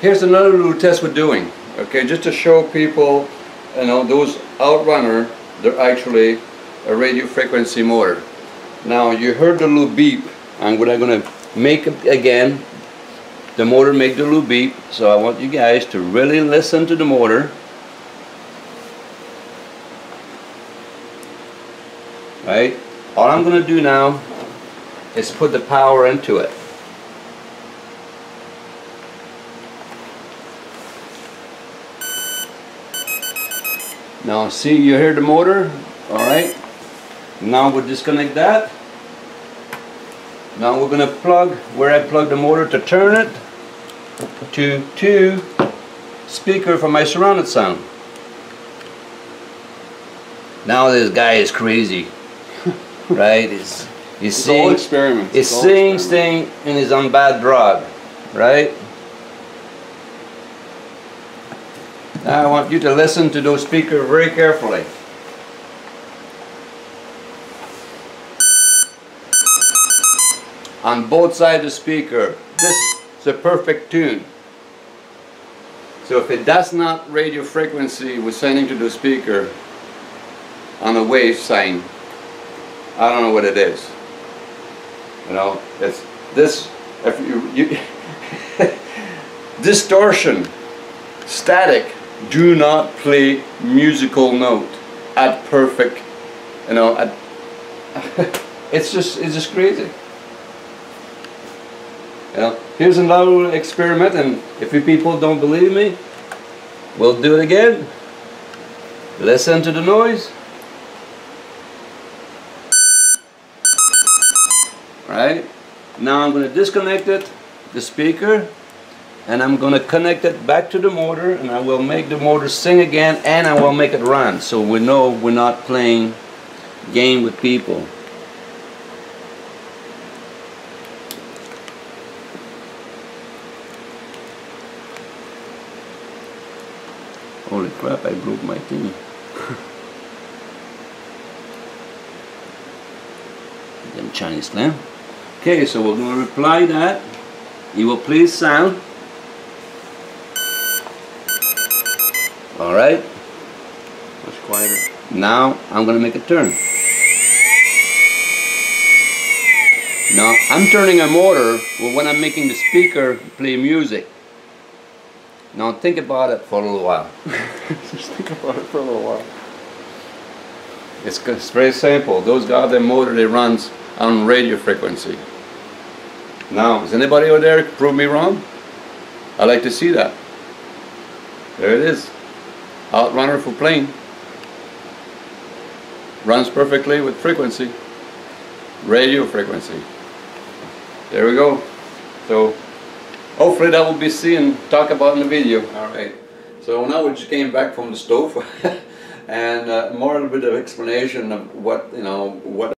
here's another little test we're doing. Okay, just to show people, you know, those outrunner, they're actually a radio frequency motor. Now you heard the little beep, and what I'm gonna make again, the motor make the little beep, so I want you guys to really listen to the motor. Right? All I'm gonna do now is put the power into it. Now see you hear the motor? Alright. Now we'll disconnect that. Now we're going to plug where I plug the motor to turn it to two speaker for my surrounded sound. Now this guy is crazy. right? He's, he's It's seeing, all experiments. he's seeing thing in his own bad drug. Right? I want you to listen to those speakers very carefully. On both sides of the speaker, this is a perfect tune. So if it does not radio frequency we're sending to the speaker on a wave sign, I don't know what it is. You know, it's this, if you, you distortion, static, do not play musical note at perfect, you know, at, it's just, it's just crazy. You know, here's another experiment and if you people don't believe me, we'll do it again. Listen to the noise. Right? Now I'm going to disconnect it, the speaker, and I'm going to connect it back to the motor and I will make the motor sing again and I will make it run so we know we're not playing game with people. Holy crap, I broke my thing. Them Chinese clam. Okay, so we're going to reply that. You will please sound. Alright, Much quieter. now I'm going to make a turn. Now I'm turning a motor when I'm making the speaker play music. Now think about it for a little while. Just think about it for a little while. It's, it's very simple. Those goddamn motor they runs on radio frequency. Now, is anybody out there prove me wrong? I'd like to see that. There it is. Outrunner for plane. Runs perfectly with frequency. Radio frequency. There we go. So hopefully that will be seen, talk about in the video. Alright. So now we just came back from the stove and uh, more a little bit of explanation of what, you know, what